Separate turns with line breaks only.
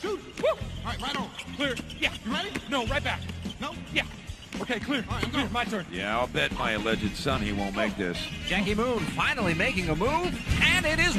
Shoot.
Woo!
All right, right on.
Clear. Yeah.
You ready?
No, right back.
No?
Yeah. Okay, clear.
All right, I'm
clear. My turn.
Yeah, I'll bet my alleged son he won't make this.
Jackie Moon finally making a move, and it is